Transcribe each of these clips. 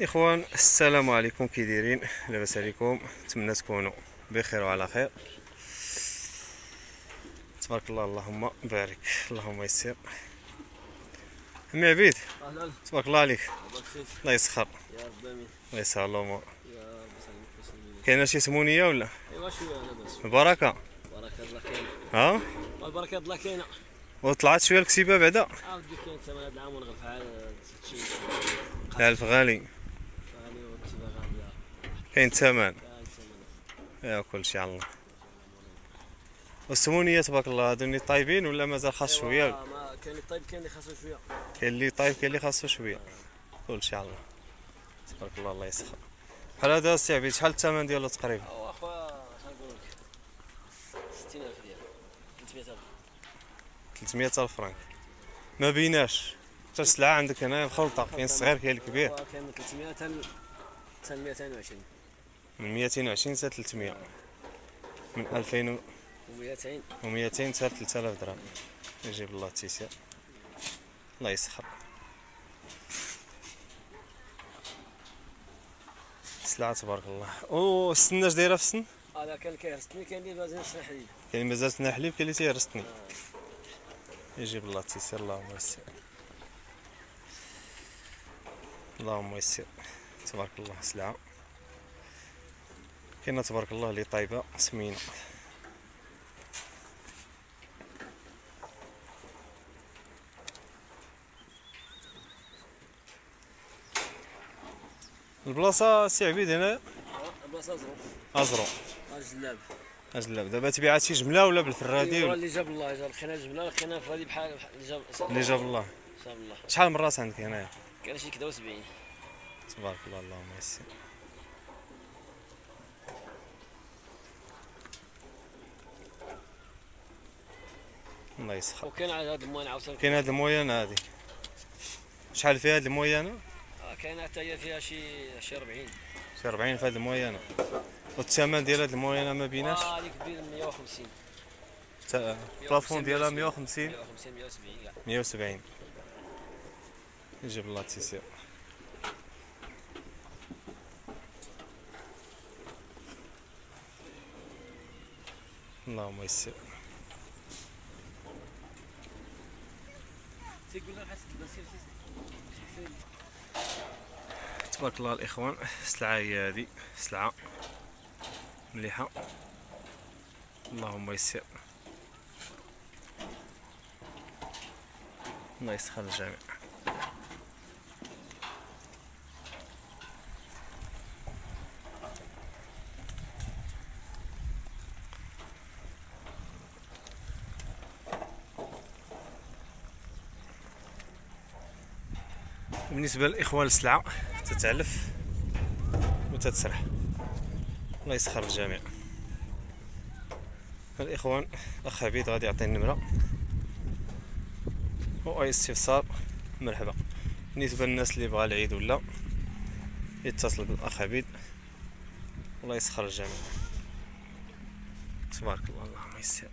إخوان السلام عليكم. كي دايرين؟ لاباس عليكم. نتمنى تكونوا بخير وعلى خير. تبارك الله اللهم بارك اللهم يسر. عمي عبيد تبارك الله عليك. الله يسخر. يا ربي آمين. الله يسهل الأمور رب كاينة شي سمونية ولا؟ أيوا شوية لاباس البركه بركه الله كاينة ها؟ البركه الله كاينة وطلعت شوية الكسيبة بعدا. عاود ديك كاين ثمن هذا العام ونغف على هادشي الالف غالي. كاين ثمن يا كل شيء على الله. والسمونيه تبارك الله هادو اللي طايبين ولا مازال خاص شوية؟ أيوا، ما كاين اللي طيب كاين اللي خاصو شوية. كاين اللي طايب كاين اللي خاصو شوية. كل شيء على الله. تبارك الله الله يسخر. بحال هذا السي عبيد شحال الثمن ديالو تقريبا؟ أخويا شنو نقول لك؟ 60000 ريال. 300000 300 ألف فرانك. ما بيناش. حتى السلعة عندك هنا مخلطه كاين الصغير كاين الكبير. كاين من 300 حتى ل- حتى ل 220 من 220 حتى 300 من 2000 و200 و200 حتى 3000 درهم. يجيب الله التيسير الله يسخر. سلعة تبارك الله. أو السن اش دايرة في السن؟ هذا كان كيهرسني كاين اللي مازال نصح حديد كاين مازال سنا حليب كاين اللي تيرستني يجيب الله التيسير اللهم يسر. اللهم يسر. تبارك الله سلعة. كاينة تبارك الله اللي طايبة. سمينة. البلاصة سي عبيد هنا. بلاصه زرو ازرو الجلاب اجلب دابا تبيعات شي جملة ولا بالفرادي ولا؟ اللي جاب الله لقينا جبنا لقينا هذه بحال اللي جاب اللي جاب الله. جاب الله. شحال من رأس عندك هنايا؟ كان شي كدا و70 تبارك الله اللهم يسر. الله يسخر. وكاين على هذا الموان عاوتاني كاين هاد المويانه هادي. شحال فيها هاد المويانه آه، كاين حتى هي فيها شي شي 40 شي 40 في هاد المويانه والثمن ديال هاد المويانه ما بيناش؟ آه هذيك كبير 150 تا- البلافون ديالها 150 150 170 كاع 170 يجيب الله التيسير اللهم يسر. تبارك الله الإخوان السلعه هي هذه سلعة مليحة. اللهم يسر. الله يسخر الجميع. بالنسبة للإخوان السلعة تتعلف وتتسرح. الله يسخر الجميع. الإخوان الأخ عبيد غادي يعطي النمرة. وأي استفسار مرحبا. بالنسبة للناس اللي بغا العيد ولا يتصل بالأخ عبيد الله يسخر الجميع. تبارك الله اللهم يسر.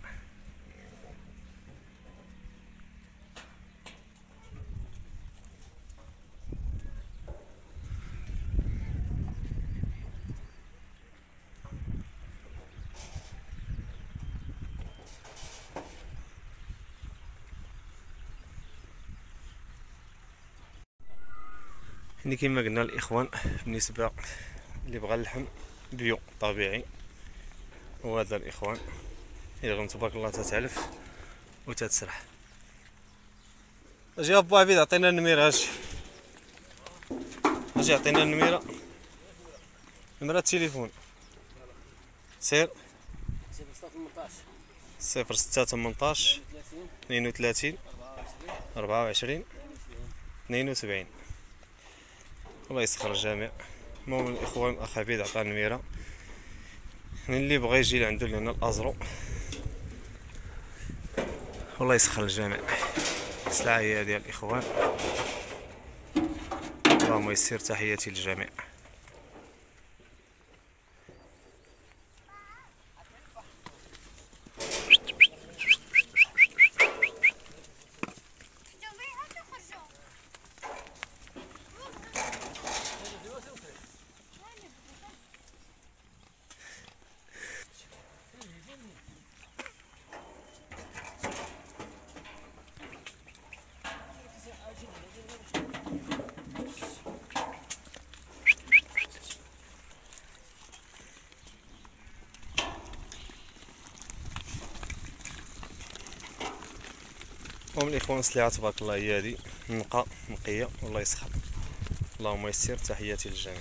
يعني كما قلنا الإخوان بالنسبة اللي بغى اللحم بيو طبيعي وهذا الإخوان. يغنم تبارك الله تتعلف وتتسرح أجي أبو عبيد عطينا النميرة أجي أجي عطينا النميرة. نمرة التليفون سير 18 صفر ستة تمنطاش 30 اثنين وثلاثين 24 أربعة وعشرين اثنين وسبعين. الله يسخر الجميع. المهم الإخوان الأخ عبيد عطانا النميرة اللي بغى يجي لعندو لهنا الأزرو والله يسخر الجميع. السلعة هي ديال الإخوان. اللهم يسر تحياتي للجميع. ومن الإخوان السلعه تبارك الله هي هذه نقى نقية والله يسخر. اللهم يسر تحياتي للجميع.